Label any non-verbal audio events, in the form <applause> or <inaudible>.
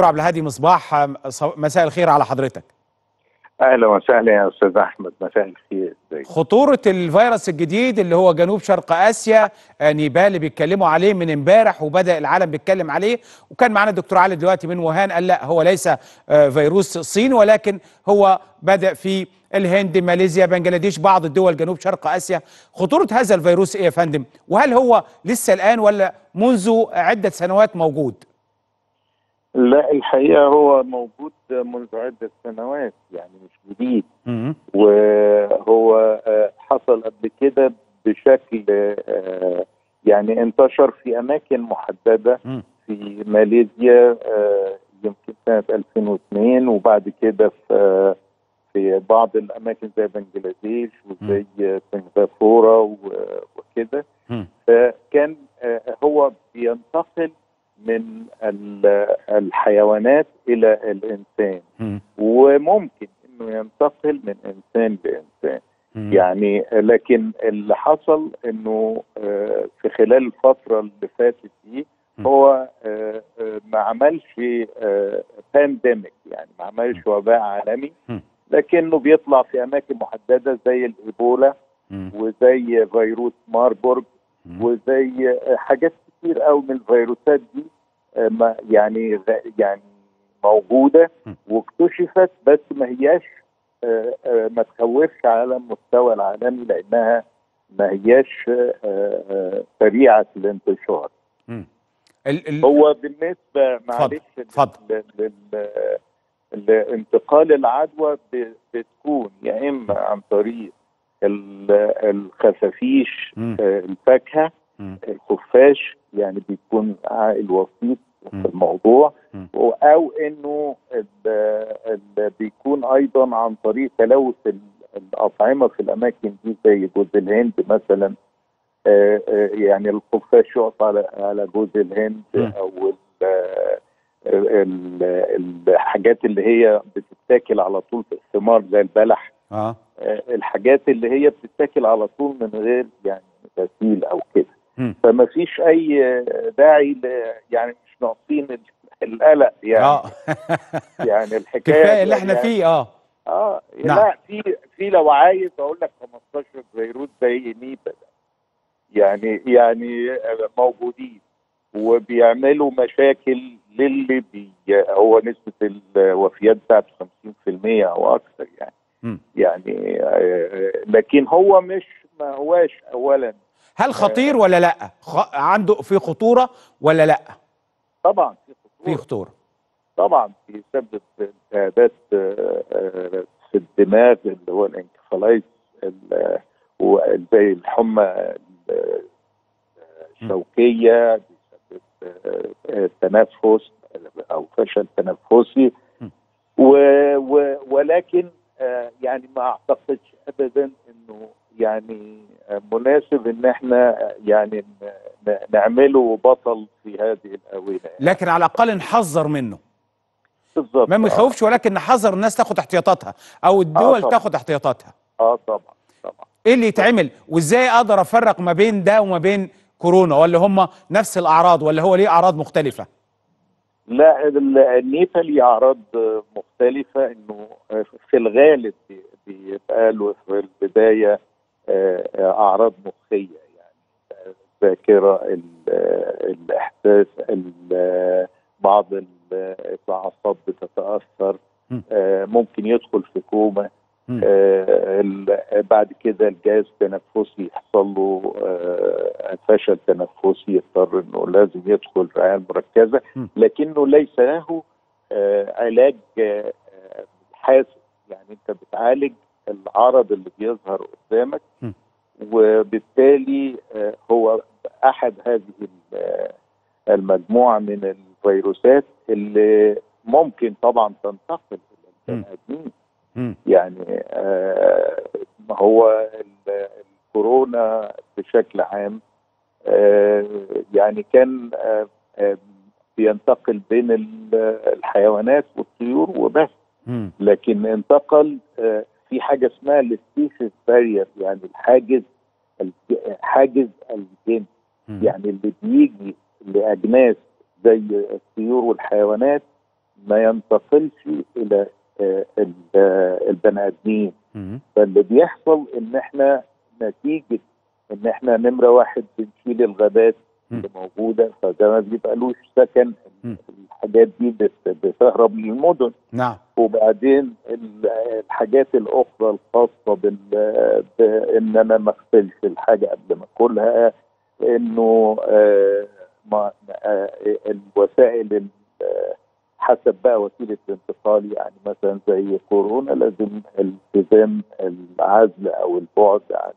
دكتور عبد الهادي مصباح. مساء الخير على حضرتك. أهلا وسهلا يا أستاذ أحمد. مساء الخير ازيك خطورة الفيروس الجديد اللي هو جنوب شرق آسيا آه، نيبال اللي بيتكلموا عليه من امبارح وبدأ العالم بيتكلم عليه. وكان معانا الدكتور علي دلوقتي من وهان قال لا هو ليس آه، فيروس صيني ولكن هو بدأ في الهند ماليزيا بنجلاديش بعض الدول جنوب شرق آسيا. خطورة هذا الفيروس إيه يا فندم؟ وهل هو لسه الآن ولا منذ عدة سنوات موجود؟ لا الحقيقة هو موجود منذ عدة سنوات يعني مش جديد. وهو آه، حصل قبل كده بشكل آه، يعني انتشر في أماكن محددة. في ماليزيا آه، يمكن سنة 2002 وبعد كده في في بعض الأماكن زي بنجلاديش وزي سنغافورة وكده. فكان هو بينتقل الحيوانات إلى الإنسان مم. وممكن إنه ينتقل من إنسان لإنسان. يعني لكن اللي حصل إنه آه، في خلال الفترة اللي فاتت دي. هو آه، آه، ما عملش بانديميك يعني ما عملش وباء عالمي. لكنه بيطلع في أماكن محددة زي الإيبولا. وزي فيروس ماربورغ. وزي حاجات كتير قوي من الفيروسات دي يعني غ- يعني موجودة. واكتشفت بس ما هياش آه، آه، ما تخوفش على المستوى العالمي لأنها ما هياش آه، آه، سريعة الانتشار. ال هو بالنسبة معلش لانتقال العدوى بتكون يا إما عن طريق ال- الخفافيش. آه، الفاكهة الخفاش يعني بيكون عائل وسيط مم. في الموضوع. أو إنه بيكون أيضا عن طريق تلوث ال- الأطعمة في الأماكن دي زي جوز الهند مثلا آه، آه، يعني الخفاش يقف على على جوز الهند. أو ال- ال- ال- الحاجات اللي هي بتتاكل على طول في الثمار زي البلح آه آه، الحاجات اللي هي بتتاكل على طول من غير يعني غسيل أو كده. فما فيش أي داعي ل- يعني مش ناقصين ال- القلق يعني. آه. <laughs> يعني الحكاية كفاية اللي إحنا يعني- فيه آه. آه. نعم. لا في في لو عايز أقول لك 15 فيروس زي نيبا ده. يعني يعني موجودين. وبيعملوا مشاكل للي بي هو نسبة الوفيات بتاعته 50% أو أكثر يعني. مم. يعني آه، لكن هو مش ما هواش اولا هل خطير ولا لا؟ خ... عنده في خطورة ولا لا؟ طبعا في في خطورة. خطوره طبعا بيسبب التهابات آه، آه، في الدماغ اللي هو ال encephalitis ال- وزي الحمى ال- الشوكية بيسبب آه، آه، تنفس أو فشل تنفسي. و و ولكن آه، يعني ما أعتقدش ابدا يعني آه، مناسب إن إحنا آه، يعني نعمله بطل في هذه الآونة. لكن على الأقل نحذر منه. بالظبط ما آه. يخوفش ولكن نحذر الناس تاخد احتياطاتها أو الدول طبعا. تاخد احتياطاتها. آه طبعا طبعا. إيه اللي يتعمل؟ وإزاي أقدر أفرق ما بين ده وما بين كورونا؟ ولا هم نفس الأعراض ولا هو ليه أعراض مختلفة؟ لا ال- النيبا ليه أعراض آه، مختلفة إنه آه، في الغالب بي- بيبقى له في البداية آه، آه، أعراض مخية يعني الذاكرة ال- الإحساس ال- بعض ال- الأعصاب بتتأثر. آه، ممكن يدخل في كوما. آه، بعد كده الجهاز التنفسي يحصل له آه، فشل تنفسي يضطر إنه لازم يدخل رعاية مركزة. لكنه ليس له علاج حاسم يعني أنت بتعالج العرض اللي بيظهر قدامك. وبالتالي آه، هو أحد هذه ال- المجموعة من الفيروسات اللي ممكن طبعا تنتقل إلى البني آدمين. يعني آه هو ال- الكورونا بشكل عام آه يعني كان آه آه بينتقل بين ال- الحيوانات والطيور وبس. لكن انتقل آه في حاجة اسمها السبيشيز بارير يعني الحاجز حاجز الجنس. يعني اللي بيجي لأجناس زي الطيور والحيوانات ما ينتقلش إلى آه، ال- البني آدمين. فاللي بيحصل إن إحنا نتيجة إن إحنا نمرة واحد بنشيل الغابات اللي موجودة فده ما بيبقالوش سكن. الحاجات دي بت- بتهرب للمدن نعم. وبعدين ال- الحاجات الأخرى الخاصة بال بان أنا ما اغسلش الحاجة قبل ما اكلها إنه آه، ما آه، الوسائل ال- حسب بقى وسيلة الانتقال يعني مثلا زي كورونا لازم التزام العزل أو البعد عن